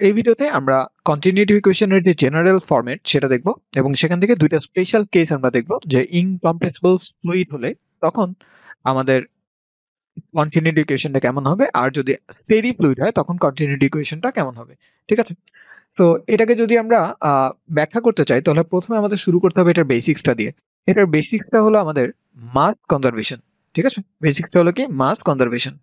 এই ভিডিওতে আমরা কন্টিনিউটি ইকুয়েশনের যে জেনারেল ফরম্যাট সেটা দেখব এবং সেখান থেকে দুইটা স্পেশাল কেস আমরা দেখব যে ইনকম্প্রেসিবল ফ্লুইড হলে তখন আমাদের কন্টিনিউটি ইকুয়েশনটা কেমন হবে আর যদি স্টেডি ফ্লুইড হয় তখন কন্টিনিউটি ইকুয়েশনটা কেমন হবে, ঠিক আছে? তো এটাকে যদি আমরা ব্যাখ্যা করতে চাই তাহলে প্রথমে আমাদের শুরু করতে হবে এটার বেসিক্সটা দিয়ে। এটার বেসিক্সটা হলো আমাদের মাস কনজারভেশন ঠিক আছে? বেসিক্সটা হলো কি? মাস কনজারভেশন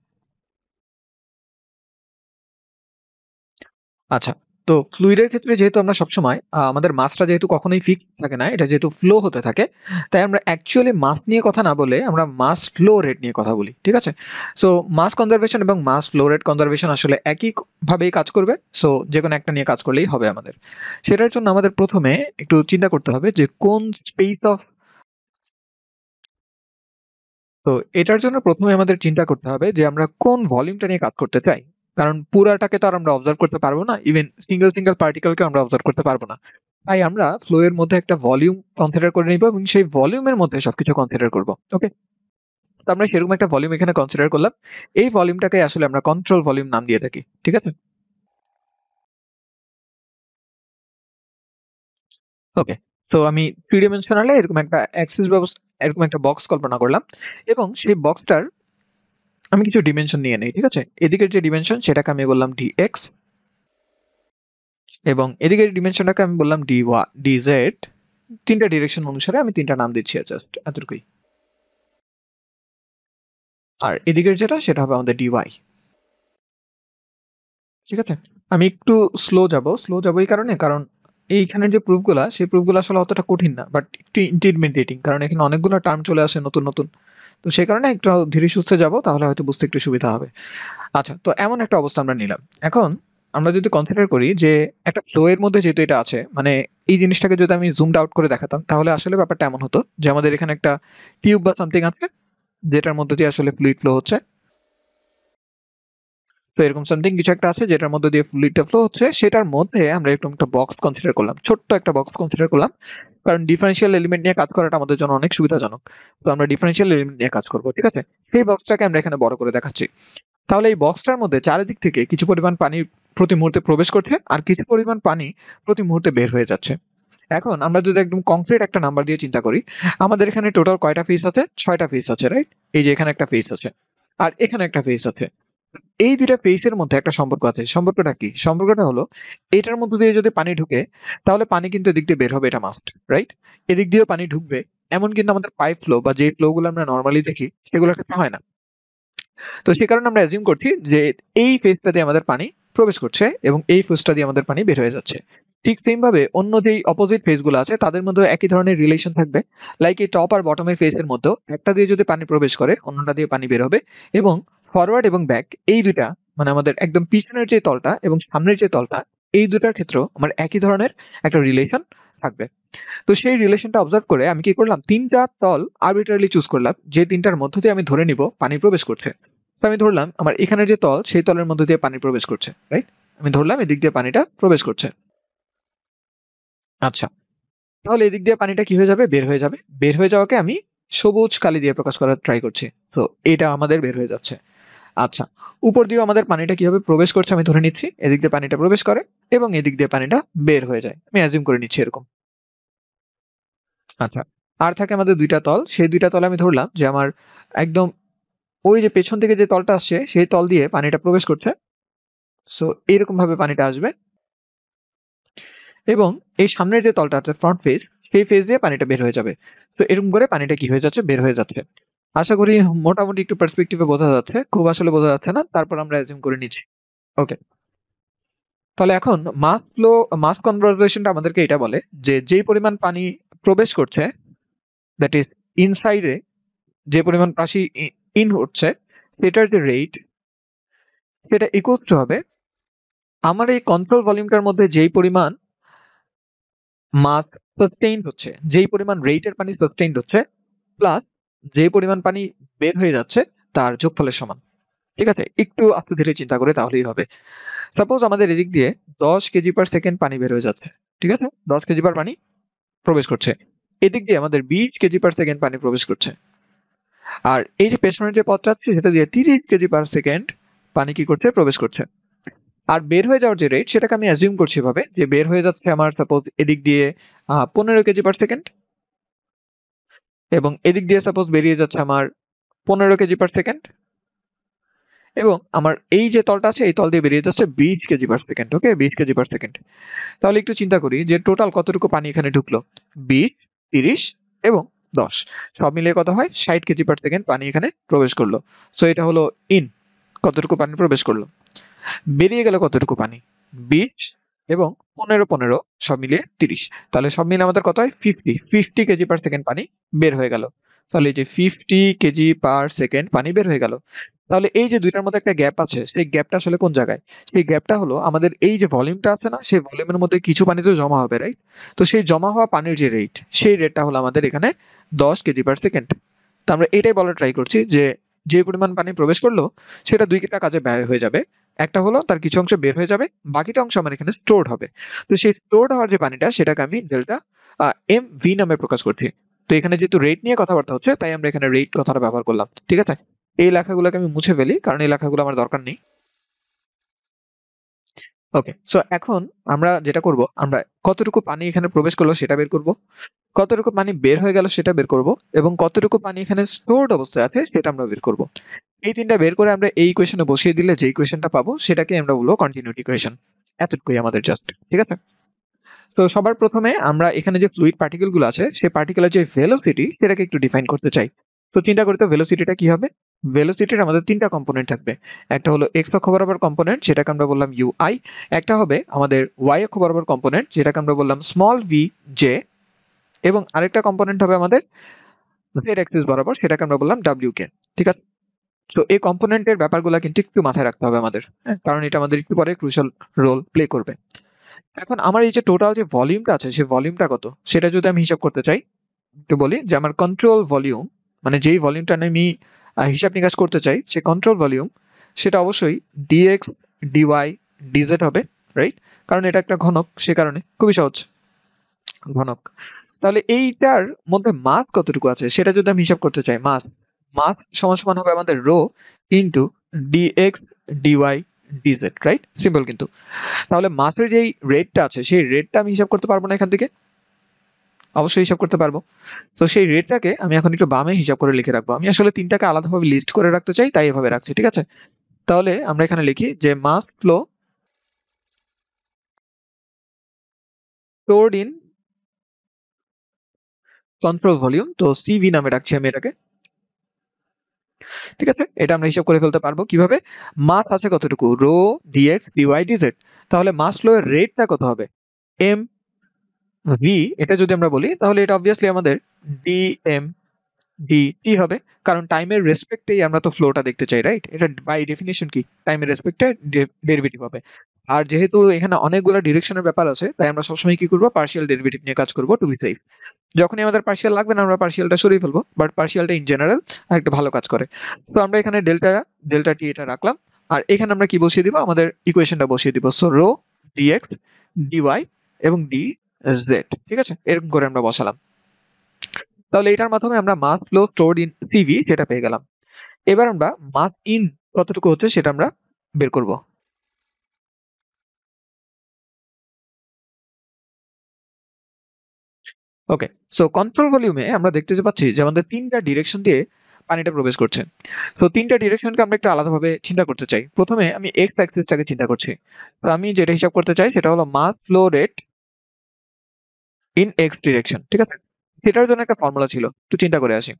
আচ্ছা তো ফ্লুইডের ক্ষেত্রে যেহেতু আমরা সবসময় আমাদের মাসটা যেহেতু কখনোই ফিক্স থাকে না, এটা যেহেতু ফ্লো হতে থাকে, তাই আমরা অ্যাকচুয়ালি মাস নিয়ে কথা না বলে আমরা মাস ফ্লো রেট নিয়ে কথা বলি, ঠিক আছে? সো মাস কনজারভেশন এবং মাস ফ্লো রেট কনজারভেশন আসলে একই ক- ভাবেই কাজ করবে সো যে কোনো একটা নিয়ে কাজ করলেই হবে আমাদের। সেটার জন্য আমাদের প্রথমে একটু চিন্তা করতে হবে যে কোন স্পেস অফ তো এটার জন্য প্রথমে আমাদের চিন্তা করতে হবে যে আমরা কোন ভলিউমটা নিয়ে কাজ করতে চাই। কারণ পুরাটাকে তো আর আমরা অবজার্ভ করতে পারব না ইভেন সিঙ্গেল সিঙ্গেল পার্টিকেলকে আমরা অবজার্ভ করতে পারব না। তাই আমরা ফ্লো এর মধ্যে একটা ভলিউম কনসিডার করে নিব এবং সেই ভলিউমের মধ্যে সবকিছু কনসিডার করব ওকে তো আমরা সেরকম একটা ভলিউম এখানে কনসিডার করলাম। এই ভলিউমটাকে আসলে আমরা কন্ট্রোল ভলিউম নাম দিয়ে থাকি, ঠিক আছে? ওকে তো আমি থ্রি ডিমেনশনালে এরকম একটা অ্যাক্সিস ব্যবস্থা, এরকম একটা বক্স কল্পনা করলাম এবং সেই বক্সটার আমি কিছু ডিমেনশন নিয়ে নেই, ঠিক আছে? এদিকের যে ডিমেনশন সেটাকে আমি বললাম ডি এক্স এবং এদিকের ডিমেনশনটাকে আমি বললাম ডি ওয়া ডি জেড তিনটা ডিরেকশন অনুসারে আমি তিনটা নাম দিচ্ছি জাস্ট এতটুকুই। আর এদিকের যেটা, সেটা হবে আমাদের ডি ওয়াই ঠিক আছে? আমি একটু স্লো যাব স্লো যাব এই কারণে, কারণ এইখানের যে প্রুফগুলা সেই প্রুফগুলো আসলে অতটা কঠিন না বাট একটু ইন্টিমিডিয়েটিং কারণ এখানে অনেকগুলো টার্ম চলে আসে নতুন নতুন। তো সেই কারণে একটু ধীরে সুস্থে যাব, তাহলে হয়তো বুঝতে একটু সুবিধা হবে। আচ্ছা তো এমন একটা অবস্থা আমরা নিলাম। এখন আমরা যদি কনসিডার করি যে একটা ফ্লো এর মধ্যে যেহেতু এটা আছে মানে এই জিনিসটাকে যদি আমি জুমড আউট করে দেখাতাম, তাহলে আসলে ব্যাপারটা এমন হতো যে আমাদের এখানে একটা টিউব বা সামথিং আছে, যেটার মধ্যে দিয়ে আসলে ফ্লুইড ফ্লো হচ্ছে। তো এরকম সামথিং কিছু একটা আছে যেটার মধ্যে দিয়ে ফ্লুইডটা ফ্লো হচ্ছে। সেটার মধ্যে আমরা এরকম একটা বক্স কনসিডার করলাম। ছোট্ট একটা বক্স কনসিডার করলাম। কারণ ডিফারেন্সিয়াল এলিমেন্ট নিয়ে কাজ করাটা আমাদের জন্য অনেক সুবিধাজনক। তো আমরা ডিফারেন্সিয়াল এলিমেন্ট নিয়ে কাজ করব, ঠিক আছে? সেই বক্সটাকে আমরা এখানে বড় করে দেখাচ্ছি। তাহলে এই বক্সটার মধ্যে চারিদিক থেকে কিছু পরিমাণ পানি প্রতি মুহূর্তে প্রবেশ করছে আর কিছু পরিমাণ পানি প্রতি মুহূর্তে বের হয়ে যাচ্ছে। এখন আমরা যদি একদম কংক্রিট একটা নাম্বার দিয়ে চিন্তা করি, আমাদের এখানে টোটাল কয়টা ফেস আছে? ছয়টা ফেস আছে রাইট এই যে এখানে একটা ফেস আছে। আর এখানে একটা ফেস আছে। এই দুইটা ফেসের মধ্যে একটা সম্পর্ক আছে। সম্পর্কটা কি? সম্পর্কটা হলো, এটার মধ্যে দিয়ে যদি পানি ঢুকে, তাহলে পানি কিন্তু এদিক দিয়ে বের হবে, এটা মাস্ট রাইট এদিক দিয়েও পানি ঢুকবে, এমন কিন্তু আমাদের পাইপ ফ্লো বা যে ফ্লো গুলো আমরা নর্মালি দেখি সেগুলোর ক্ষেত্রে হয় না। তো সে কারণে আমরা অ্যাজিউম করছি যে এই ফেজটা দিয়ে আমাদের পানি প্রবেশ করছে এবং এই ফেজটা দিয়ে আমাদের পানি বের হয়ে যাচ্ছে। ঠিক সেম ভাবে অন্য যেই অপোজিট ফেজগুলো আছে, তাদের মধ্যে একই ধরনের রিলেশন থাকবে। লাইক এই টপ আর বটমের ফেজের মধ্যেও একটা দিয়ে যদি পানি প্রবেশ করে, অন্যটা দিয়ে পানি বের হবে এবং ফরওয়ার্ড এবং ব্যাক এই দুইটা মানে আমাদের একদম পিছনের যে তলটা এবং সামনের যে তলটা, এই দুটার ক্ষেত্রেও আমার একই ধরনের একটা রিলেশন থাকবে। তো সেই রিলেশনটা অবজার্ভ করে আমি কি করলাম? তিনটা তল আরবিট্রারলি চুজ করলাম, যে তিনটার মধ্য দিয়ে আমি ধরে নিব পানি প্রবেশ করছে। তো আমি ধরলাম আমার এখানে যে তল, সেই তলের মধ্যে দিয়ে পানি প্রবেশ করছে রাইট আমি ধরলাম এদিক দিয়ে পানিটা প্রবেশ করছে। আচ্ছা তাহলে এদিক দিয়ে পানিটা কি হয়ে যাবে? বের হয়ে যাবে। বের হয়ে যাওয়াকে আমি সবুজ কালি দিয়ে প্রকাশ করার ট্রাই করছি। তো এটা আমাদের বের হয়ে যাচ্ছে। আচ্ছা উপর দিয়েও আমাদের পানিটা কীভাবে প্রবেশ করছে আমি ধরে নিচ্ছি। এদিক দিয়ে পানিটা প্রবেশ করে এবং এদিক দিয়ে পানিটা বের হয়ে যায়। আমি অ্যাজিউম করে নিচ্ছি এরকম। আচ্ছা আর থাকে আমাদের দুইটা তল। সেই দুইটা তল আমি ধরলাম যে আমার একদম ওই যে পেছন থেকে যে তলটা আসছে, সেই তল দিয়ে পানিটা প্রবেশ করছে। সো এইরকম ভাবে পানিটা আসবে। এবং এই সামনের যে তলটা আছে ফ্রন্ট ফেজ সেই ফেজ দিয়ে পানিটা বের হয়ে যাবে। তো এরকম করে পানিটা কি হয়ে যাচ্ছে? বের হয়ে যাচ্ছে। আশা করি মোটামুটি একটু পার্সপেক্টিভে বোঝা যাচ্ছে। খুব আসলে বোঝা যাচ্ছে না। তারপর আমরা অ্যাজিউম করে নিচ্ছি। ওকে তাহলে এখন মাস ফ্লো মাস কনভারসেশনটা আমাদেরকে এটা বলে যে যেই পরিমাণ পানি প্রবেশ করছে দ্যাট ইজ ইনসাইডে যে পরিমাণ পাশি ইন হচ্ছে, সেটার যে রেট সেটা ইকুয়াল টু হবে। আমার এই কন্ট্রোল ভলিউমটার মধ্যে যেই পরিমাণ মাস সাস্টেইন হচ্ছে, যেই পরিমাণ রেটের পানি সাস্টেইন হচ্ছে প্লাস যে পরিমাণ পানি বের হয়ে যাচ্ছে, তার যোগফলের সমান। ঠিক আছে? একটু আস্তে ধীরে চিন্তা করে তাহলেই হবে। সাপোজ আমাদের এদিক দিয়ে দশ কেজি পার সেকেন্ড পানি বের হয়ে যাচ্ছে। ঠিক আছে? দশ কেজি পার পানি প্রবেশ করছে। এদিক দিয়ে আমাদের বিশ কেজি পার সেকেন্ড পানি প্রবেশ করছে। আর এই যে পেছনের যে পথটা আছে, সেটা দিয়ে তিরিশ কেজি পার সেকেন্ড পানি কি করছে? প্রবেশ করছে। আর বের হয়ে যাওয়ার যে রেট সেটাকে আমি অ্যাজিউম করছি এভাবে যে বের হয়ে যাচ্ছে আমার সাপোজ এদিক দিয়ে পনেরো কেজি পার সেকেন্ড এবং এদিক দিয়ে সাপোজ বেরিয়ে যাচ্ছে আমার পনেরো কেজি পার সেকেন্ড এবং আমার এই যে তলটা আছে, এই তল দিয়ে বেরিয়ে যাচ্ছে বিশ কেজি পার সেকেন্ড ওকে বিশ কেজি পার সেকেন্ড তাহলে একটু চিন্তা করি যে টোটাল কতটুকু পানি এখানে ঢুকলো? বিশ, তিরিশ এবং দশ। সব মিলিয়ে কত হয়? ষাট কেজি পার সেকেন্ড পানি এখানে প্রবেশ করল। সো এটা হলো ইন কতটুকু পানি প্রবেশ করল? বেরিয়ে গেল কতটুকু পানি? বিশ এবং পনেরো পনেরো সব মিলিয়ে তিরিশ। তাহলে সব মিলিয়ে আমাদের কত হয়? Fifty fifty kg per second পানি বের হয়ে গেল। তাহলে এই যে ফিফটি কেজি পার সেকেন্ড পানি বের হয়ে গেল। তাহলে এই যে দুইটার মধ্যে একটা গ্যাপ আছে, সেই গ্যাপটা আসলে কোন জায়গায়? সেই গ্যাপটা হলো আমাদের এই যে ভলিউমটা আছে না, সেই ভলিউমের মধ্যে কিছু পানি তো জমা হবে রাইট তো সেই জমা হওয়া পানির যে রেট সেই রেটটা হলো আমাদের এখানে দশ কেজি পার সেকেন্ড তো আমরা এটাই বলার ট্রাই করছি যে যে পরিমাণ পানি প্রবেশ করল, সেটা দুইটা কাজে ব্যয় হয়ে যাবে। একটা হলো তার কিছু অংশ বের হয়ে যাবে, বাকিটা অংশ আমার এখানে স্টোরড হবে। তো সেই স্টোরড হওয়ার যে পানিটা, সেটাকে আমি ডেল্টা এম ভি নামে প্রকাশ করছি। তো এখানে যেহেতু রেট নিয়ে কথাবার্তা হচ্ছে, তাই আমরা এখানে রেট কথাটা ব্যবহার করলাম। ঠিক আছে? এই লেখাগুলোকে আমি মুছে ফেলি, কারণ এই লেখাগুলো আমার দরকার নেই। ওকে সো এখন আমরা যেটা করব, আমরা কতটুকু পানি এখানে প্রবেশ করল সেটা বের করব। কতটুকু পানি বের হয়ে গেল সেটা বের করব এবং কতটুকু পানি এখানে স্টোরড অবস্থায় আছে সেটা আমরা বের করব। এই তিনটা বের করে আমরা এই ইকুয়েশনে বসিয়ে দিলে যে ইকুয়েশনটা পাবো সেটাকে আমরা বলব কন্টিনিউটি ইকুয়েশন এতটুকুই আমাদের জাস্ট ঠিক আছে? তো সবার প্রথমে আমরা এখানে যে ফ্লুইড পার্টিকেলগুলো আছে, সেই পার্টিকেলের যে ভেলোসিটি সেটাকে একটু ডিফাইন করতে চাই। তো চিন্তা করি তো ভেলোসিটিটা কি হবে? ভেলোসিটির আমাদের তিনটা কম্পোনেন্ট থাকবে। একটা হলো এক্স অক্ষ বরাবর কম্পোনেন্ট যেটাকে আমরা বললাম ইউ আই একটা হবে আমাদের ওয়াই অক্ষ বরাবর কম্পোনেন্ট যেটাকে আমরা বললাম স্মল ভি জে এবং আরেকটা কম্পোনেন্ট হবে আমাদের জেড অ্যাক্সিস বরাবর, সেটাকে আমরা বললাম ডাব্লিউ কে, ঠিক আছে? তো এই কম্পোনেন্টের ব্যাপারগুলো কিন্তু একটু মাথায় রাখতে হবে আমাদের হ্যাঁ? কারণ এটা আমাদের একটু পরে ক্রুশাল রোল প্লে করবে। এখন আমার এই যে টোটাল যে ভলিউমটা আছে সেই ভলিউমটা কত? সেটা যদি আমি হিসাব করতে চাই, একটু বলি যে আমার কন্ট্রোল ভলিউম মানে যেই ভলিউমটা আমি হিসাব নিকাশ করতে চাই, সে কন্ট্রোল ভলিউম সেটা অবশ্যই ডিএক্স ডিওয়াই ডিজেড হবে রাইট কারণ এটা একটা ঘনক, সে কারণে, খুবই সহজ, ঘনক। তাহলে এইটার মধ্যে মাস কতটুকু আছে? সেটা যদি আমি হিসাব করতে চাই মাস মাস সমান সমান হবে আমাদের rho into dx dy dz right simple কিন্তু। তাহলে মাসের যেই রেটটা আছে, সেই রেটটা আমি হিসাব করতে পারব না এখান থেকে? অবশ্যই হিসাব করতে পারব। তো সেই রেটটাকে আমি এখন একটু বামে হিসাব করে লিখে রাখব। আমি আসলে তিনটাকে আলাদাভাবে লিস্ট করে রাখতে চাই, তাই এভাবে রাখছি, ঠিক আছে? তাহলে আমরা এখানে লিখি যে mass flow stored in control volume তো সিভি নামে রাখছি আমি এটাকে। ঠিক আছে? এটা আমরা হিসাব করে ফেলতে পারব কীভাবে? মাস আছে কতটুকু? রো ডিএক্স ডিওয়াই ডিজেড তাহলে মাস ফ্লো এর রেটটা কত হবে? এম ভি এটা যদি আমরা বলি, তাহলে এটা অবভিয়াসলি আমাদের ডি এম ডি টি হবে। কারণ টাইমের রেসপেক্টেই আমরা তো ফ্লোটা দেখতে চাই রাইট এটা বাই ডেফিনেশন কি? টাইমের রেসপেক্টে ডেরিভেটিভ হবে। আর যেহেতু এখানে অনেকগুলো ডিরেকশনের ব্যাপার আছে, তাই আমরা সবসময় কি করব? পার্শিয়াল ডেরিভেটিভ নিয়ে কাজ করব টু বি সেফ যখনই আমাদের পার্শিয়াল লাগবে না, আমরা পার্শিয়ালটা সরিয়ে ফেলব বাট পার্শিয়ালটা ইন জেনারেল একটা ভালো কাজ করে। তো আমরা এখানে ডেল্টা ডেল্টা টি এটা রাখলাম, আর এখানে আমরা কি বসিয়ে দিব? আমাদের ইকুয়েশনটা বসিয়ে দিব। সো রো ডিএক্স ডিওয়াই এবং ডি জেড ঠিক আছে? এরকম করে আমরা বসালাম। তাহলে এটার মাধ্যমে আমরা mass flow stored in CV সেটা পেয়ে গেলাম। এবার আমরা মাস ইন কতটুকু হচ্ছে সেটা আমরা বের করব। ওকে সো কন্ট্রোল ভলিউমে আমরা দেখতে পাচ্ছি যে আমাদের তিনটা ডিরেকশন দিয়ে পানিটা প্রবেশ করছে। তো তিনটা ডিরেকশনকে আমরা একটু আলাদাভাবে চিন্তা করতে চাই। প্রথমে আমি এক্স অ্যাক্সিসটাকে চিন্তা করছি। তো আমি যেটা হিসাব করতে চাই সেটা হলো mass flow rate in x direction ঠিক আছে? সেটার জন্য একটা ফর্মুলা ছিল, একটু চিন্তা করে আসি।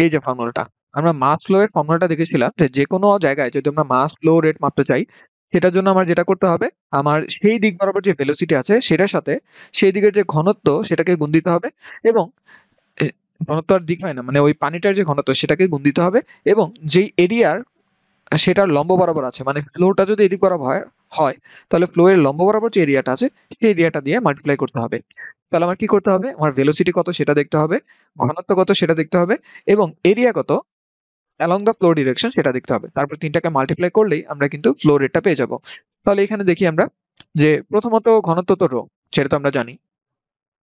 এই যে ফর্মুলাটা আমরা মাস ফ্লো এর ফর্মুলাটা দেখেছিলাম যে যে কোনো জায়গায় যদি আমরা মাস ফ্লো রেট মাপতে চাই সেটার জন্য আমার যেটা করতে হবে, আমার সেই দিক বরাবর যে ভেলোসিটি আছে সেটার সাথে সেই দিকের যে ঘনত্ব সেটাকে গুণ দিতে হবে এবং ঘনত্ব আর দিক হয় না মানে ওই পানিটার যে ঘনত্ব সেটাকে গুণ দিতে হবে এবং যেই এরিয়ার সেটার লম্ব বরাবর আছে মানে ফ্লোটা যদি এদিক বরাবর হয় হয়, তাহলে ফ্লোয়ের লম্ব বরাবর যে এরিয়াটা আছে সেই এরিয়াটা দিয়ে মাল্টিপ্লাই করতে হবে। তাহলে আমার কি করতে হবে? আমার ভেলোসিটি কত সেটা দেখতে হবে, ঘনত্ব কত সেটা দেখতে হবে এবং এরিয়া কত অ্যালং দ্য ফ্লো ডিরেকশন সেটা দেখতে হবে। তারপর তিনটাকে মাল্টিপ্লাই করলেই আমরা কিন্তু ফ্লো রেটটা পেয়ে যাব। তাহলে এখানে দেখি আমরা যে প্রথমত ঘনত্ব তো রো সেটা তো আমরা জানি।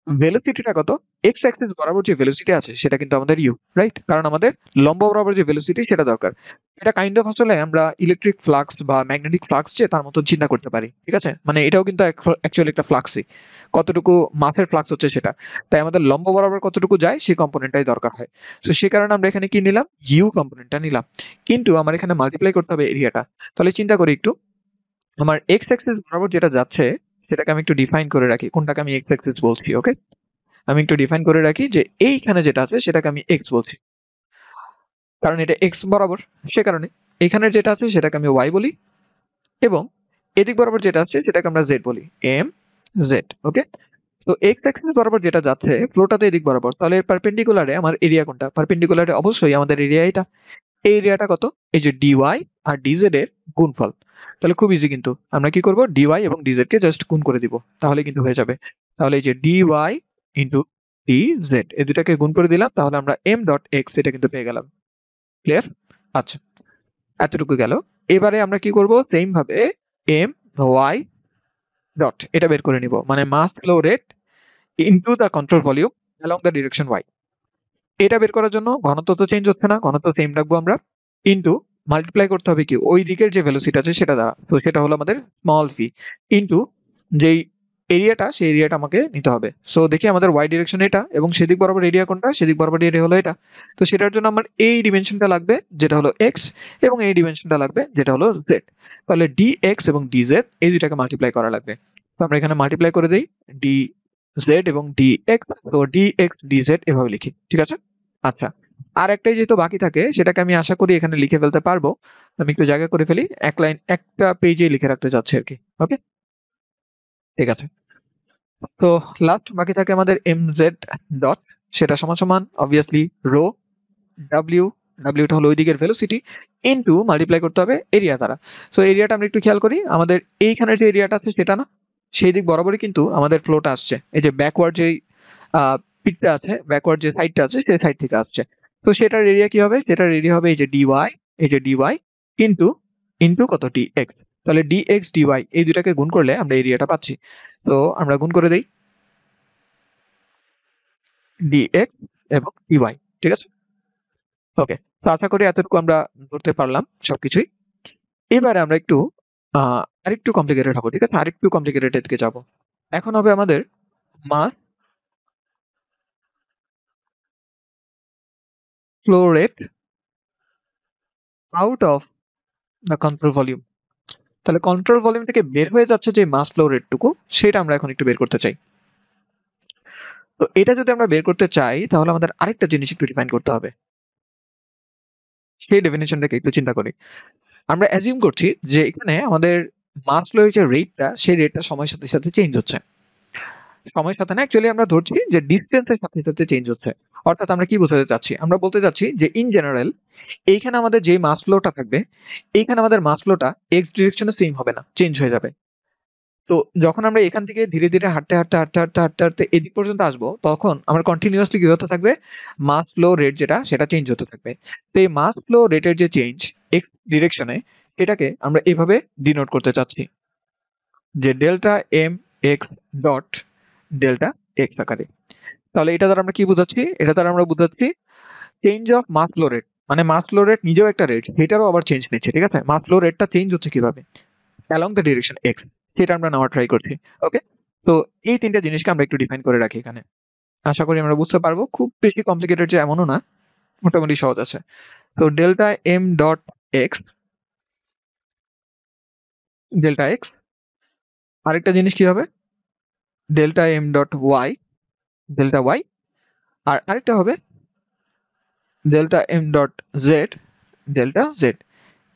ভেলোসিটিটা কত? এক্স অ্যাক্সিস বরাবর যে ভেলোসিটি আছে, সেটা কিন্তু আমাদের ইউ রাইট কারণ আমাদের লম্ব বরাবর যে ভেলোসিটি সেটা দরকার। এটা কাইন্ড অফ আসলে আমরা ইলেকট্রিক ফ্লাক্স বা ম্যাগনেটিক ফ্লাক্স যে তার মতো চিন্তা করতে পারি, ঠিক আছে? মানে এটাও কিন্তু অ্যাকচুয়ালি একটা ফ্লাক্সই কতটুকু মাসের ফ্লাক্স হচ্ছে সেটা। তাই আমাদের লম্ব বরাবর কতটুকু যায়, সেই কম্পোনেন্টটাই দরকার হয়। তো সে কারণে আমরা এখানে কি নিলাম? ইউ কম্পোনেন্টটা নিলাম। কিন্তু আমার এখানে মাল্টিপ্লাই করতে হবে এরিয়াটা তাহলে চিন্তা করি একটু। আমার এক্স অ্যাক্সিস বরাবর যেটা যাচ্ছে, সেটাকে আমি একটু ডিফাইন করে রাখি। কোনটাকে আমি এক্স অ্যাক্সিস বলছি ওকে আমি একটু ডিফাইন করে রাখি যে এইখানে যেটা আছে, সেটাকে আমি এক্স বলছি। কারণ এটা এক্স বরাবর, সে কারণে এখানের যেটা আছে সেটাকে আমি ওয়াই বলি এবং এদিক বরাবর যেটা আছে সেটাকে আমরা জেড বলি এম জেড ওকে তো এক্স অ্যাক্সিস বরাবর যেটা যাচ্ছে ফ্লোটাতে এদিক বরাবর, তাহলে পারপেন্ডিকুলারে আমার এরিয়া কোনটা? পারপেন্ডিকুলারে অবশ্যই আমাদের এরিয়া এটা। এই এরিয়াটা কত? এই যে ডিওয়াই আর ডিজেড এর গুণফল। তাহলে খুব ইজি কিন্তু, আমরা কি করব? ডিওয়াই এবং ডিজেড কে জাস্ট গুণ করে দিব, তাহলে কিন্তু হয়ে যাবে। তাহলে এই যে ডিওয়াই ইন্টু ডি জেড এই দুটাকে গুণ করে দিলাম, তাহলে আমরা এম ডট এক্স এটা কিন্তু পেয়ে গেলাম। ক্লিয়ার আচ্ছা। এতটুকু গেল। এবারে আমরা কি করব? সেম ভাবে এম ওয়াই ডট এটা বের করে নিব। মানে mass flow rate into the control volume along the direction y এটা বের করার জন্য ঘনত্ব তো চেঞ্জ হচ্ছে না, ঘনত্ব সেম রাখব আমরা। ইনটু মাল্টিপ্লাই করতে হবে কি? ওই দিকের যে ভেলোসিটি আছে সেটা দ্বারা। তো সেটা হলো আমাদের স্মল ফি ইনটু যেই এরিয়াটা, সেই এরিয়াটা আমাকে নিতে হবে। সো দেখি আমাদের ওয়াই ডিরেকশন এটা এবং সেদিক বরাবর এরিয়া কোনটা? সেদিক বরাবর এরিয়া হলো এটা। তো সেটার জন্য আমার এই ডিমেনশনটা লাগবে, যেটা হলো এক্স এবং এই ডিমেনশনটা লাগবে, যেটা হলো জেড তাহলে ডি এক্স এবং ডি জেড এই দুটাকে মাল্টিপ্লাই করা লাগবে। তো আমরা এখানে মাল্টিপ্লাই করে দিই ডি জেড এবং ডি এক্স তো ডি এক্স ডি জেড এভাবে লিখি, ঠিক আছে? আচ্ছা আর একটাই যেহেতু বাকি থাকে, সেটাকে আমি আশা করি এখানে লিখে ফেলতে পারব। আমি একটু জায়গা করে ফেলি, এক লাইন একটা পেজে লিখে রাখতে চাচ্ছি আর কি ওকে ঠিক আছে। তো লাস্ট বাকি থাকে আমাদের এম জেড ডট সেটা সমান সমান অবভিয়াসলি রো ডাব্লিউ ডাব্লিউটা হলো ওই দিকের ভেলোসিটি ইনটু মাল্টিপ্লাই করতে হবে এরিয়া দ্বারা। সো এরিয়াটা আমরা একটু খেয়াল করি, আমাদের এইখানে যে এরিয়াটা আছে সেটা না, সেই দিক বরাবরই কিন্তু আমাদের ফ্লোটা আসছে। এই যে ব্যাকওয়ার্ড যেই পিটটা আছে ব্যাকওয়ার্ড যে সাইডটা আছে, সেই সাইড থেকে আসছে। তো সেটার এরিয়া কি হবে? সেটার এরিয়া হবে এই যে ডিওয়াই এই যে ডিওয়াই ইনটু ইনটু কত ডি এক্স তাহলে ডি এক্স ডিওয়াই এই দুটাকে গুণ করলে আমরা এরিয়াটা পাচ্ছি। তো আমরা গুণ করে দেই ডি এক্স এবং ডিওয়াই ঠিক আছে? ওকে তো আশা করি এতটুকু আমরা ধরতে পারলাম সবকিছুই। এবারে আমরা একটু আরেকটু কমপ্লিকেটেড হব, ঠিক আছে? আরেকটু কমপ্লিকেটেড দিকে যাব। এখন হবে আমাদের mass flow rate out of the volume তাহলে কন্ট্রোল ভলিউম থেকে বের হয়ে যাচ্ছে যে মাস ফ্লো রেটটুকু সেটা আমরা এখন একটু বের করতে চাই। তো এটা যদি আমরা বের করতে চাই, তাহলে আমাদের আরেকটা জিনিস একটু ডিফাইন করতে হবে। সেই ডেফিনেশনটাকে একটু চিন্তা করি। আমরা অ্যাজিউম করছি যে এখানে আমাদের মাস ফ্লোয়ের যে রেটটা সেই রেটটা সময়ের সাথে সাথে চেঞ্জ হচ্ছে। সময়ের সাথে না অ্যাকচুয়ালি আমরা ধরছি যে ডিস্টেন্সের সাথে সাথে চেঞ্জ হচ্ছে। অর্থাৎ আমরা কি বোঝাতে চাচ্ছি? আমরা বলতে চাচ্ছি যে ইন জেনারেল এইখানে আমাদের যে মাস ফ্লোটা থাকবে, এইখানে আমাদের মাস ফ্লোটা এক্স ডিরেকশনে সেম হবে না চেঞ্জ হয়ে যাবে। তো যখন আমরা এখান থেকে ধীরে ধীরে হাঁটতে হাঁটতে হাঁটতে হাঁটতে হাঁটতে হাঁটতে এদিক পর্যন্ত আসব, তখন আমার কন্টিনিউয়াসলি কি হতে থাকবে? মাস ফ্লো রেট যেটা, সেটা চেঞ্জ হতে থাকবে। তো এই মাস ফ্লো রেটের যে চেঞ্জ এক্স ডিরেকশনে এটাকে আমরা এভাবে ডিনোট করতে চাচ্ছি। যে delta m x dot delta x আকারে। তাহলে এটা দ্বারা আমরা কি বুঝাচ্ছি? এটা দ্বারা আমরা বুঝাচ্ছি change of mass flow rate মানে মাস ফ্লো রেট নিজেও একটা রেট সেটারও আবার চেঞ্জ নিচ্ছে ঠিক আছে? মাস ফ্লো রেটটা চেঞ্জ হচ্ছে কীভাবে? অ্যালং দ্য ডিরেকশন এক্স সেটা আমরা নেওয়ার ট্রাই করছি ওকে তো এই তিনটা জিনিসকে আমরা একটু ডিফাইন করে রাখি এখানে। আশা করি আমরা বুঝতে পারব, খুব বেশি কমপ্লিকেটেড যে এমনও না, মোটামুটি সহজ আছে। তো delta m dot x delta x আরেকটা জিনিস কি হবে? Delta m dot y delta y আর আরেকটা হবে delta m dot z delta z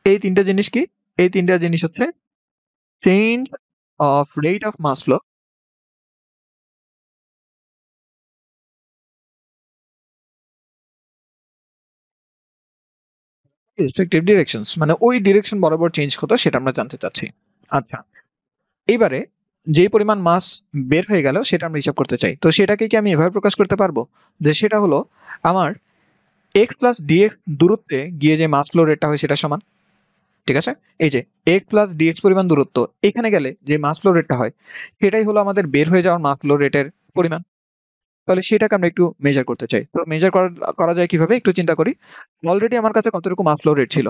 এই তিনটা জিনিস কি? এই তিনটা জিনিস হচ্ছে change of rate of mass flow respective directions মানে ওই ডিরেকশন বরাবর চেঞ্জ কত সেটা আমরা জানতে চাচ্ছি। আচ্ছা এইবারে যেই পরিমাণ মাস বের হয়ে গেল, সেটা আমরা হিসাব করতে চাই। তো সেটাকে কি আমি এভাবে প্রকাশ করতে পারব? যে সেটা হলো, আমার এক্স প্লাস ডিএক্স দূরত্বে গিয়ে যে মাস ফ্লো রেটটা হয় সেটা সমান। ঠিক আছে? এই যে এক্স প্লাস ডিএক্স পরিমাণ দূরত্ব, এখানে গেলে যে মাস ফ্লো রেটটা হয়, সেটাই হলো আমাদের বের হয়ে যাওয়ার মাস ফ্লো রেটের পরিমাণ। তাহলে সেটাকে আমরা একটু মেজার করতে চাই। তো মেজার করা যায় কীভাবে? একটু চিন্তা করি। অলরেডি আমার কাছে কতটুকু মাস ফ্লো রেট ছিল?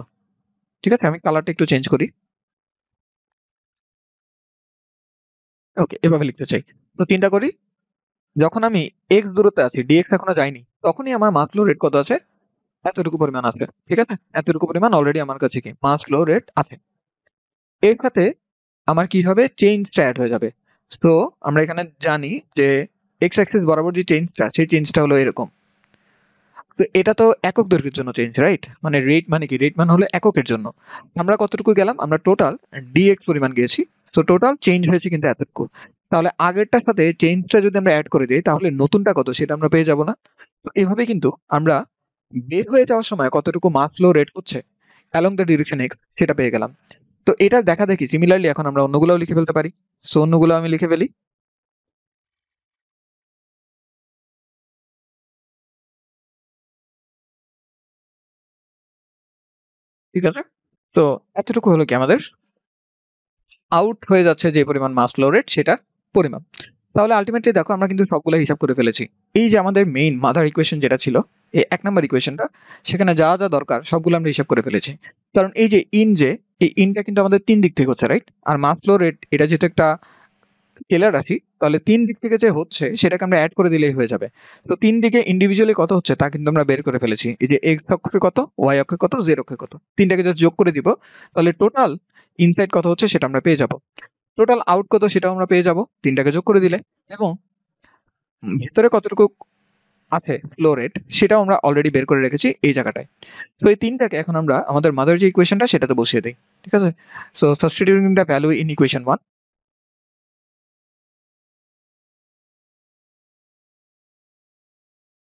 ঠিক আছে? আমি কালারটা একটু চেঞ্জ করি। ওকে, এভাবে লিখতে চাই। তো তিনটা করি। যখন আমি এক্স দূরত্বে আছি ডিএক্স এখনও যায়নি, তখনই আমার মাস ফ্লো রেট কত আছে? এতটুকু পরিমাণ আছে, ঠিক আছে? এতটুকু পরিমাণ অলরেডি আমার কাছে কি? মাস ফ্লো রেট আছে। এর সাথে আমার কি হবে? চেঞ্জটা অ্যাড হয়ে যাবে। তো আমরা এখানে জানি যে এক্স অ্যাক্সিস বরাবর যে চেঞ্জটা সেই চেঞ্জটা হলো এরকম। তো এটা তো একক দৈর্ঘ্যের জন্য চেঞ্জ রাইট মানে রেট মানে কি? রেট মানে হলো এককের জন্য। আমরা কতটুকু গেলাম? আমরা টোটাল ডিএক্স পরিমাণ গিয়েছি তো টোটাল চেঞ্জ হয়েছে কিন্তু এতটুকু তাহলে আগেরটার সাথে চেঞ্জটা যদি আমরা অ্যাড করে দিই, তাহলে নতুনটা কত সেটা আমরা পেয়ে যাব না। তো এভাবে কিন্তু আমরা বের হয়ে যাওয়ার সময় কতটুকু মাস ফ্লো রেট হচ্ছে অ্যালং দ্য ডিরেকশন এক্স সেটা পেয়ে গেলাম। তো এটা দেখা দেখি সিমিলারলি এখন আমরা অন্যগুলোও লিখে ফেলতে পারি। সো অন্যগুলো আমি লিখে ফেলি। ঠিক আছে? তো এতটুকু হলো কি আমাদের? আউট হয়ে যাচ্ছে যে পরিমাণ মাস ফ্লো রেট সেটার পরিমাণ। তাহলে আলটিমেটলি দেখো, আমরা কিন্তু সবগুলো হিসাব করে ফেলেছি। এই যে আমাদের মেইন মাদার ইকুয়েশন যেটা ছিল, এই এক নম্বর ইকুয়েশনটা সেখানে যা যা দরকার সবগুলো আমরা হিসাব করে ফেলেছি। কারণ এই যে ইন যে, এই ইনটা কিন্তু আমাদের তিন দিক থেকে হচ্ছে রাইট আর মাস ফ্লো রেট এটা যেহেতু একটা স্কেলার রাশি তাহলে তিন দিক থেকে যে হচ্ছে, সেটাকে আমরা অ্যাড করে দিলেই হয়ে যাবে। তো তিন দিকে ইন্ডিভিজুয়ালি কত হচ্ছে, তা কিন্তু আমরা বের করে ফেলেছি। এই যে এক্স অক্ষে কত ওয়াই অক্ষে কত জেড অক্ষে কত। তিনটাকে যদি যোগ করে দিব, তাহলে টোটাল ইনসাইড কত হচ্ছে, সেটা আমরা পেয়ে যাব। টোটাল আউট কত, সেটাও আমরা পেয়ে যাব, তিনটাকে যোগ করে দিলে। এবং ভিতরে কতটুকু আছে ফ্লো রেট সেটাও আমরা অলরেডি বের করে রেখেছি এই জায়গাটায়। তো এই তিনটাকে এখন আমরা আমাদের মাদার যে ইকুয়েশনটা সেটাতে বসিয়ে দিই, ঠিক আছে? So substituting the value in equation one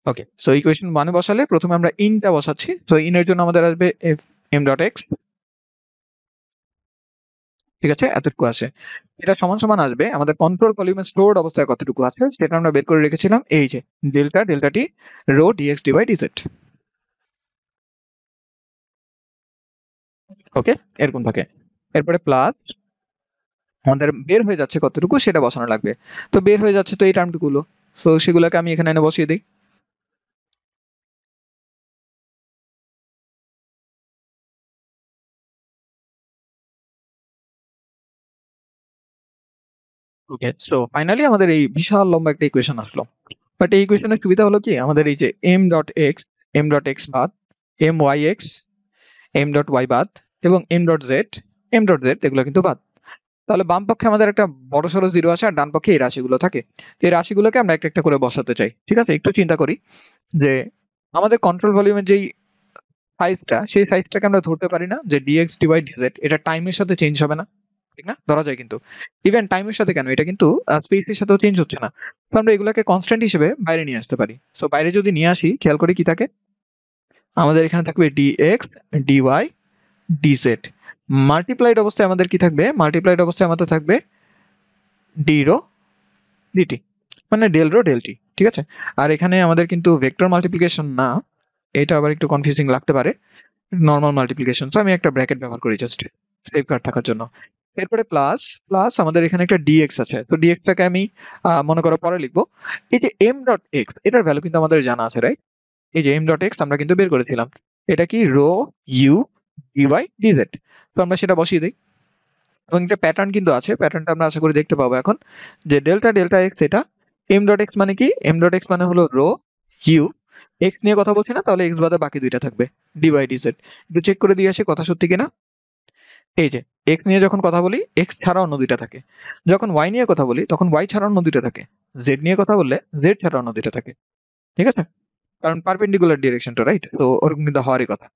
okay so equation ওয়ানে বসালে প্রথমে আমরা ইনটা বসাচ্ছি। তো ইনের জন্য আমাদের আসবে এফ এম ডট এক্স ঠিক আছে, এতটুকু আসে এটা সমান সমান আসবে, আমাদের কন্ট্রোল ভলিউমের স্টোরড অবস্থায় কতটুকু আছে, সেটা আমরা বের করে রেখেছিলাম, এই যে delta delta t rho dx dy dz okay এরকম থাকে। এরপরে প্লাস আমাদের বের হয়ে যাচ্ছে কতটুকু, সেটা বসানো লাগবে। তো বের হয়ে যাচ্ছে তো এই টার্মটুকুলো সো সেগুলোকে আমি এখানে এনে বসিয়ে দিই। ওকে সো ফাইনালি আমাদের এই বিশাল লম্বা একটা ইকুয়েশন আসলো। বাট এই ইকুয়েশনের সুবিধা হলো কি? আমাদের এই যে m dot x m dot x বাদ m y x m dot y বাদ এবং m dot z m dot z এগুলো কিন্তু বাদ। তাহলে বাম পক্ষে আমাদের একটা বড় সড়ো জিরো আছে আর ডান পক্ষে এই রাশিগুলো থাকে। এই রাশিগুলোকে আমরা একটা একটা করে বসাতে চাই। ঠিক আছে? একটু চিন্তা করি যে আমাদের কন্ট্রোল ভলিউমের যেই সাইজটা সেই সাইজটাকে আমরা ধরতে পারি না যে ডিএক্স ডিওয়াই ডিজেড এটা টাইমের সাথে চেঞ্জ হবে না। ঠিক না? ধরা যায় কিন্তু। ইভেন টাইমের সাথে কেন? এটা কিন্তু স্পেসের সাথেও চেঞ্জ হচ্ছে না। তো আমরা এগুলোকে কনস্ট্যান্ট হিসেবে বাইরে নিয়ে আসতে পারি। সো বাইরে যদি নিয়ে আসি, খেয়াল করি কি থাকে? আমাদের এখানে থাকবে d x dy dz multiplied অবস্থায় আমাদের কি থাকবে? মাল্টিপ্লাইড অবস্থায় আমাদের থাকবে ডি রো ডিটি মানে ডেল রো ডেল টি ঠিক আছে? আর এখানে আমাদের কিন্তু ভেক্টর মাল্টিপ্লিকেশন না, এটা আবার একটু কনফিউজিং লাগতে পারে। নর্মাল মাল্টিপ্লিকেশন তো আমি একটা ব্র্যাকেট ব্যবহার করি জাস্ট সেভ কার্ড থাকার জন্য। এরপরে প্লাস প্লাস আমাদের এখানে একটা ডিএক্স আছে। তো ডিএক্সটাকে আমি মনে করো পরে লিখব। এই যে এম ডট এক্স এটার ভ্যালু কিন্তু আমাদের জানা আছে রাইট এই যে এম ডট এক্স আমরা কিন্তু বের করেছিলাম। এটা কি? রো ইউ ডিওয়াই ডিজেড তো আমরা সেটা বসিয়ে দিই। এবং একটা প্যাটার্ন কিন্তু আছে প্যাটার্নটা আমরা আশা করি দেখতে পাবো এখন। যে ডেল্টা ডেল্টা এক্স এটা এম ডট এক্স মানে কি? এম ডট এক্স মানে হলো রো ইউ এক্স নিয়ে কথা বলছি না, তাহলে এক্স বাদে বাকি দুইটা থাকবে ডিওয়াই ডিজেড একটু চেক করে দিয়ে আসি, কথা সত্যি কিনা? এই যে এক্স নিয়ে যখন কথা বলি এক্স ছাড়া অন্য দুইটা থাকে। যখন ওয়াই নিয়ে কথা বলি, তখন ওয়াই ছাড়া অন্য দুইটা থাকে। জেড নিয়ে কথা বললে জেড ছাড়া অন্য দুইটা থাকে। ঠিক আছে? কারণ পারপেন্ডিকুলার ডিরেকশনটা রাইট তো ওরকম কিন্তু হওয়ারই কথা।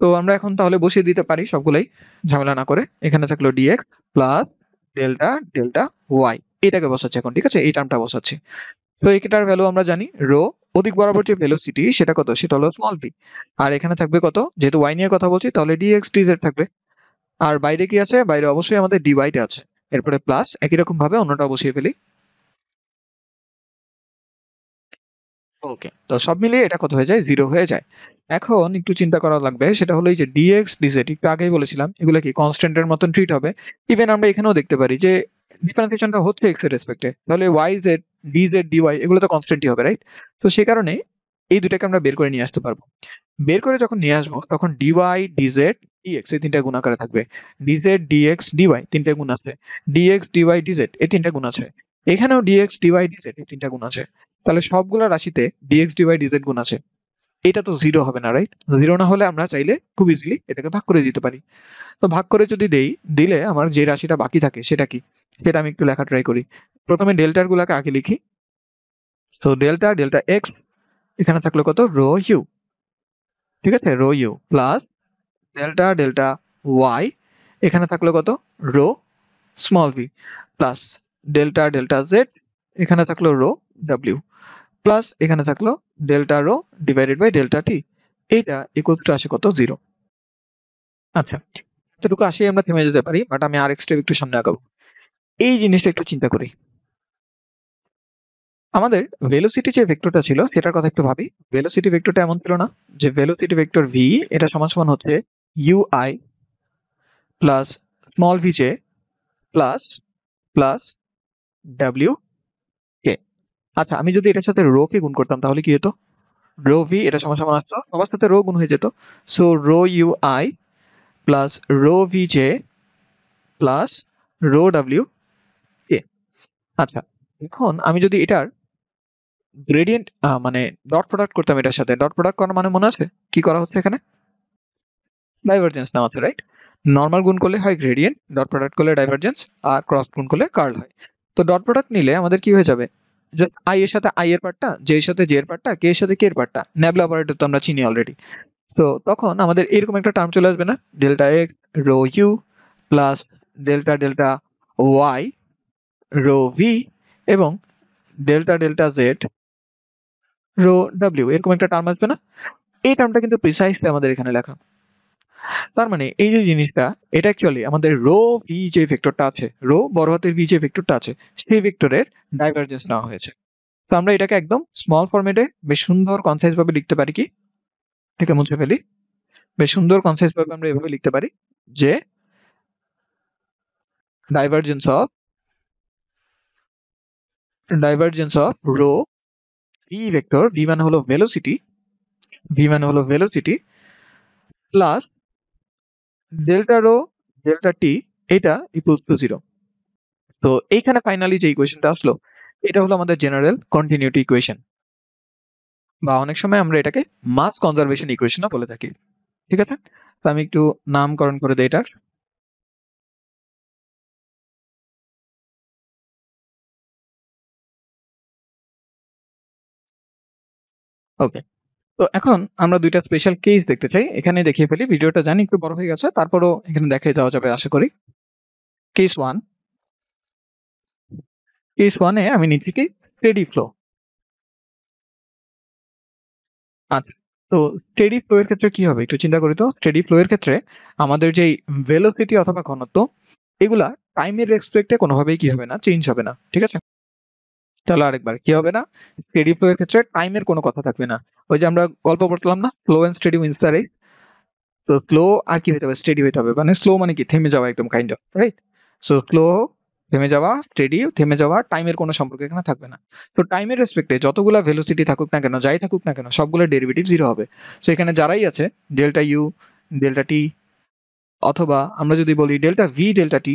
তো আমরা এখন তাহলে বসিয়ে দিতে পারি সবগুলাই, ঝামেলা না করে। এখানে থাকল dx plus delta delta y এটাকে বসাচ্ছি এখন, ঠিক আছে? এই টার্মটা বসাচ্ছি। তো এটার ভ্যালু আমরা জানি রো অধিক বরাবর যে ভেলোসিটি সেটা কত? সেটা হলো স্মল ভি আর এখানে থাকবে কত? যেহেতু ওয়াই নিয়ে কথা বলছি, তাহলে ডিএক্স ডিজেড থাকবে। আর বাইরে কি আছে? বাইরে অবশ্যই আমাদের ডিওয়াইড আছে। এরপরে প্লাস একই রকম ভাবে অন্যটা বসিয়ে ফেলি। ওকে তো সব মিলিয়ে এটা কত হয়ে যায়? জিরো হয়ে যায়। এখন একটু চিন্তা করা লাগবে, সেটা হলো এই যে ডিএক্স ডিজেড একটু আগেই বলেছিলাম, এগুলো কি কনস্ট্যান্টের মতন ট্রিট হবে? ইভেন আমরা এখানেও দেখতে পারি যে ডিফারেন্সিয়েশনটা হচ্ছে এক্সের রেসপেক্টে তাহলে y z d z dy এগুলো তো কনস্ট্যান্টই হবে রাইট তো সে কারণে এই দুটাকে আমরা বের করে নিয়ে আসতে পারব। বের করে যখন নিয়ে আসব, তখন ডিওয়াই ডিজেড ডিএক্স এই তিনটা গুণ আকারে থাকবে। ডিজেড ডিএক্স ডিওয়াই তিনটা গুণ আছে। ডিএক্স ডিওয়াই ডিজেড এই তিনটা গুণ আছে। এখানেও ডিএক্স ডিওয়াই ডিজেড এই তিনটা গুণ আছে। তাহলে সবগুলো রাশিতে ডিএক্স ডিওয়াই ডিজেড গুণ আছে। এটা তো জিরো হবে না রাইট জিরো না হলে আমরা চাইলে খুব ইজিলি এটাকে ভাগ করে দিতে পারি। তো ভাগ করে যদি দেই, দিলে আমার যে রাশিটা বাকি থাকে সেটা কি? সেটা আমি একটু লেখা ট্রাই করি। প্রথমে ডেল্টার গুলাকে আগে লিখি। তো ডেল্টা ডেল্টা এক্স এখানে থাকল কত? রো ইউ ঠিক আছে? Rho u plus delta delta y এখানে থাকল কত? Rho small v plus delta delta z এখানে থাকল রো ডাব্লিউ প্লাস এখানে থাকল delta rho divided by delta t এইটা ইকুয়াল টু আসে কত? জিরো আচ্ছা এতটুকু আসেই আমরা থেমে যেতে পারি বাট আমি আর স্টেপ একটু সামনে আগাবো। এই জিনিসটা একটু চিন্তা করি। আমাদের ভেলোসিটি যে ভেক্টরটা ছিল, সেটার কথা একটু ভাবি। ভেলোসিটি ভেক্টরটা এমন ছিল না যে ভেলোসিটি ভেক্টর ভি এটা সমান সমান হচ্ছে plus small v j plus plus W কে আচ্ছা আমি যদি এটার সাথে রো কে গুণ করতাম, তাহলে কি হতো? রো ভি এটা সমান সমান আসতো। সবার সাথে রো গুণ হয়ে যেত। So rho u i plus rho v j plus rho W কে আচ্ছা এখন আমি যদি এটার গ্রেডিয়েন্ট মানে ডট প্রোডাক্ট করতাম এটার সাথে। ডট প্রোডাক্ট করার মানে মনে আছে? কি করা হচ্ছে এখানে? ডাইভারজেন্স নেওয়া আছে রাইট নর্মাল গুণ করলে হয় গ্রেডিয়েন্ট ডট প্রোডাক্ট করলে ডাইভারজেন্স আর ক্রস গুণ করলে কার্ল হয়। তো ডট প্রোডাক্ট নিলে আমাদের কি হয়ে যাবে? আই এর সাথে আই এর পার্টটা জে এর সাথে জে এর পার্টটা কে এর সাথে কে এর পার্টটা ন্যাবলা অপারেটর তো আমরা চিনি অলরেডি তো তখন আমাদের এরকম একটা টার্ম চলে আসবে না delta x rho u plus delta delta y rho v এবং delta delta Z rho W এরকম একটা টার্ম আসবে না। এই টার্মটা কিন্তু প্রিসাইসলি আমাদের এখানে লেখা। তার মানে এই যে জিনিসটা, এটা অ্যাকচুয়ালি আমাদের রো ভি যে ভেক্টরটা আছে রো বড় হাতের ভি যে ভেক্টরটা আছে, সেই ভেক্টরের ডাইভারজেন্স নেওয়া হয়েছে। তো আমরা এটাকে একদম স্মল ফরম্যাটে বেশ সুন্দর কনসাইজ ভাবে লিখতে পারি কি? থেকে মুছে ফেলি। বেশ সুন্দর কনসাইজ ভাবে আমরা এভাবে লিখতে পারি যে divergence of divergence of rho V vector V মানে হলো ভেলোসিটি ভি মানে হলো velocity plus delta rho delta T এটা ইকুয়াল টু জিরো তো এইখানে ফাইনালি যে ইকুয়েশনটা আসলো, এটা হলো আমাদের জেনারেল কন্টিনিউটি ইকুয়েশন বা অনেক সময় আমরা এটাকে মাস কনজারভেশন ইকুয়েশনও বলে থাকি। ঠিক আছে? তো আমি একটু নামকরণ করে দিই এটার। ওকে তো এখন আমরা দুইটা স্পেশাল কেস দেখতে চাই। এখানে দেখিয়ে ফেলি। ভিডিওটা জানি একটু বড় হয়ে গেছে, তারপরও এখানে দেখে যাওয়া যাবে আশা করি। কেস ওয়ান কেস ওয়ানে আমি নিচ্ছি কি? স্টেডি ফ্লো আচ্ছা তো স্টেডি ফ্লো এর ক্ষেত্রে কি হবে? একটু চিন্তা করি তো। স্টেডি ফ্লো এর ক্ষেত্রে আমাদের যেই ভেলোসিটি অথবা ঘনত্ব, এগুলা টাইমের রেসপেক্টে কোনোভাবেই কি হবে না চেঞ্জ হবে না। ঠিক আছে? তাহলে আরেকবার, কি হবে না? স্টেডি ফ্লো এর ক্ষেত্রে টাইমের কোনো কথা থাকবে না। ওই যে আমরা গল্প পড়লাম না slow and steady wins the race তো স্লো আর কি হতে হবে? স্টেডি হতে হবে। মানে স্লো মানে কি? থেমে যাওয়া একদম kind of right so slow থেমে যাওয়া স্টেডি থেমে যাওয়া টাইমের কোনো সম্পর্ক এখানে থাকবে না। তো টাইমের রেসপেক্টে যতগুলো ভেলোসিটি থাকুক না কেন, যাই থাকুক না কেন, সবগুলো ডেরিভেটিভ জিরো হবে। সো এখানে যারাই আছে ডেল্টা ইউ ডেল্টা টি অথবা আমরা যদি বলি ডেল্টা ভি ডেল্টা টি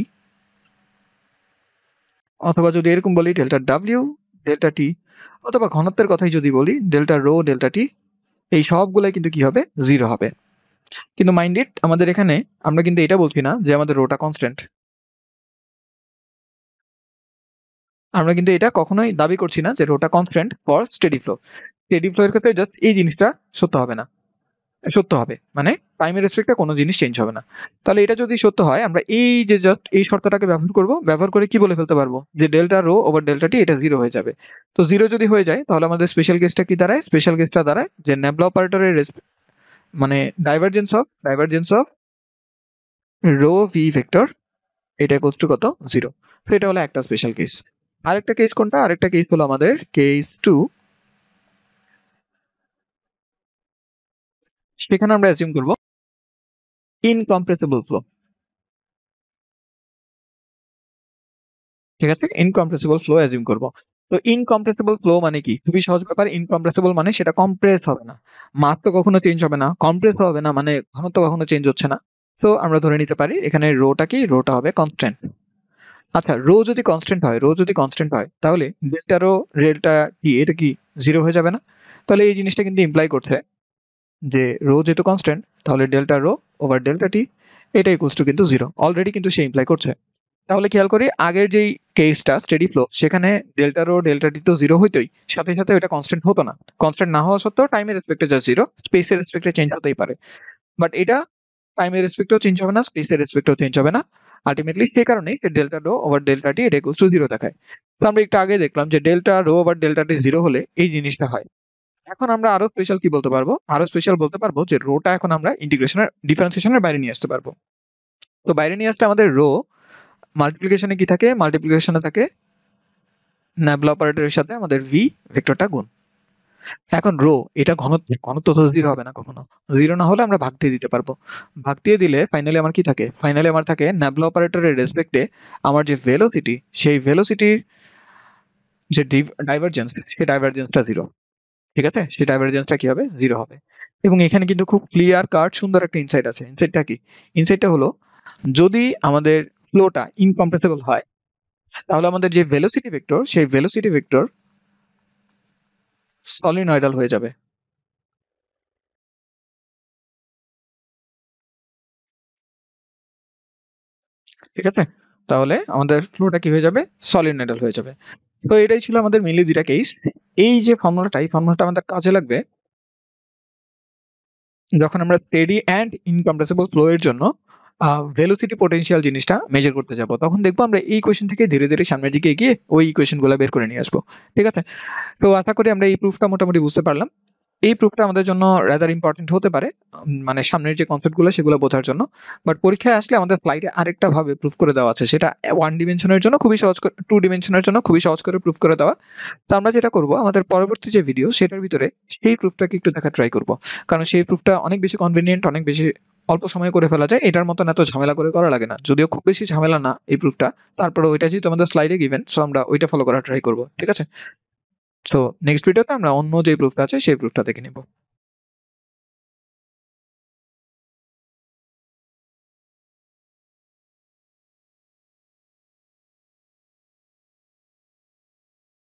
অথবা যদি এরকম বলি ডেল্টা ডাব্লিউ ডেল্টা টি অথবা ঘনত্বের কথাই যদি বলি ডেল্টা রো, ডেল্টা টি এই সবগুলাই কিন্তু কি হবে? জিরো হবে। কিন্তু মাইন্ড ইট আমাদের এখানে আমরা কিন্তু এটা বলছি না যে আমাদের রোটা কনস্ট্যান্ট আমরা কিন্তু এটা কখনোই দাবি করছি না যে rota constant for steady flow steady flow এর ক্ষেত্রে জাস্ট এই জিনিসটা সত্য হবে না। সত্য হবে। মানে টাইমের রেসপেক্টে কোনো জিনিস চেঞ্জ হবে না। তাহলে এটা যদি সত্য হয়, আমরা এই যে জাস্ট এই শর্তটাকে ব্যবহার করব, ব্যবহার করে কি বলে ফেলতে পারব? যে delta rho over delta T এটা জিরো হয়ে যাবে। তো জিরো যদি হয়ে যায়, তাহলে আমাদের স্পেশাল কেসটা কি দাঁড়ায়? স্পেশাল কেসটা দাঁড়ায় যে ন্যাবলা অপারেটরের মানে divergence of divergence of rho V vector এটা কোচ কত? জিরো তো এটা হলো একটা স্পেশাল কেস আরেকটা কেস কোনটা? আরেকটা কেস হলো আমাদের কেস টু সেখানে আমরা অ্যাজিউম করব ইনকম্প্রেসিবল ফ্লো ঠিক আছে? ইনকম্প্রেসিবল ফ্লো অ্যাজিউম করব। তো ইনকম্প্রেসিবল ফ্লো মানে কি? খুবই সহজ ব্যাপার। ইনকম্প্রেসিবল মানে সেটা কম্প্রেস হবে না। তো কখনো চেঞ্জ হবে না। কম্প্রেস হবে না মানে ঘনত্ব কখনো চেঞ্জ হচ্ছে না। তো আমরা ধরে নিতে পারি, এখানে রোটা কি? রোটা হবে কনস্ট্যান্ট আচ্ছা রো যদি কনস্ট্যান্ট হয় রো যদি কনস্ট্যান্ট হয়, তাহলে ডেল্টা রো ডেল্টা কি এটা কি জিরো হয়ে যাবে না? তাহলে এই জিনিসটা কিন্তু ইমপ্লাই করছে যে রো যেহেতু কনস্ট্যান্ট তাহলে delta rho over delta T এটা ইকুয়ালস টু কিন্তু জিরো অলরেডি কিন্তু সে ইমপ্লাই করছে। তাহলে খেয়াল করি, আগের যেই কেসটা স্টেডি ফ্লো সেখানে ডেল্টা রো ডেল্টা টি তো জিরো হইতোই, সাথে সাথে ওটা কনস্ট্যান্ট হতো না। কনস্ট্যান্ট না হওয়া সত্ত্বেও টাইমের রেসপেক্টে যা জিরো স্পেসের রেসপেক্টে চেঞ্জ হতেই পারে। বাট এটা টাইমের রেসপেক্টেও চেঞ্জ হবে না স্পেসের রেসপেক্টেও চেঞ্জ হবে না। আলটিমেটলি সেই কারণেই delta rho over delta T এটা ইকুয়ালস টু জিরো দেখায়। তো আমরা একটু আগে দেখলাম যে delta rho over delta T zero হলে এই জিনিসটা হয়। এখন আমরা আরও স্পেশাল কি বলতে পারব? আরও স্পেশাল বলতে পারব যে রোটা এখন আমরা ইন্টিগ্রেশনের ডিফারেন্সিয়েশনের বাইরে নিয়ে আসতে পারব। তো বাইরে নিয়ে আসলে আমাদের রো মাল্টিপ্লিকেশনে কি থাকে? মাল্টিপ্লিকেশনে থাকে ন্যাবলা অপারেটরের সাথে আমাদের ভি ভেক্টরটা গুণ। এখন রো এটা ঘনত্ব ঘনত্ব তো জিরো হবে না কখনো। জিরো না হলে আমরা ভাগ দিয়ে দিতে পারব। ভাগ দিয়ে দিলে ফাইনালি আমার কি থাকে? ফাইনালি আমার থাকে ন্যাবলা অপারেটরের রেসপেক্টে আমার যে ভেলোসিটি সেই ভেলোসিটির যে ডাইভারজেন্স সেই ডাইভারজেন্সটা জিরো ঠিক আছে? সেই ডাইভারজেন্সটা কি হবে? জিরো হবে। এবং এখানে কিন্তু খুব ক্লিয়ার কাট সুন্দর একটা ইনসাইট আছে। ইনসাইটটা কি? ইনসাইটটা হলো, যদি আমাদের ফ্লোটা ইনকম্প্রেসিবল হয়, তাহলে আমাদের যে ভেলোসিটি ভেক্টর সেই ভেলোসিটি ভেক্টর সলিনয়েডাল হয়ে যাবে। ঠিক আছে? তাহলে আমাদের ফ্লোটা কি হয়ে যাবে? সলিনয়েডাল হয়ে যাবে। তো এটাই ছিল আমাদের মেনলি দুইটা কেস এই যে ফর্মুলাটা, এই ফর্মুলাটা আমাদের কাজে লাগবে যখন আমরা স্টেডি অ্যান্ড ইনকম্প্রেসিবল ফ্লো এর জন্য ভেলোসিটি পোটেনশিয়াল জিনিসটা মেজার করতে যাব। তখন দেখব আমরা এই কোয়েশন থেকে ধীরে ধীরে সামনের দিকে এগিয়ে ওই ইকুয়েশনগুলো বের করে নিয়ে আসব। ঠিক আছে? তো আশা করি আমরা এই প্রুফটা মোটামুটি বুঝতে পারলাম। এই প্রুফটা আমাদের জন্য রাদার ইম্পর্টেন্ট হতে পারে মানে সামনের যে কনসেপ্টগুলো সেগুলো বোঝার জন্য। বাট পরীক্ষায় আসলে আমাদের স্লাইডে আরেকটা ভাবে প্রুফ করে দেওয়া আছে, সেটা ওয়ান ডিমেনশনের জন্য খুবই সহজ করে টু ডিমেনশনের জন্য খুবই সহজ করে প্রুফ করে দেওয়া। তো আমরা যেটা করব, আমাদের পরবর্তী যে ভিডিও সেটার ভিতরে সেই প্রুফটাকে একটু দেখা ট্রাই করব। কারণ সেই প্রুফটা অনেক বেশি কনভিনিয়েন্ট অনেক বেশি অল্প সময়ে করে ফেলা যায়, এটার মতন এত ঝামেলা করে করা লাগে না। যদিও খুব বেশি ঝামেলা না এই প্রুফটা তারপরে ওইটা যেহেতু আমাদের স্লাইডে গিভেন সো আমরা ওইটা ফলো করার ট্রাই করব, ঠিক আছে? সো নেক্সট ভিডিওতে আমরা অন্য যে প্রুফটা আছে সেই প্রুফটা দেখে নিব।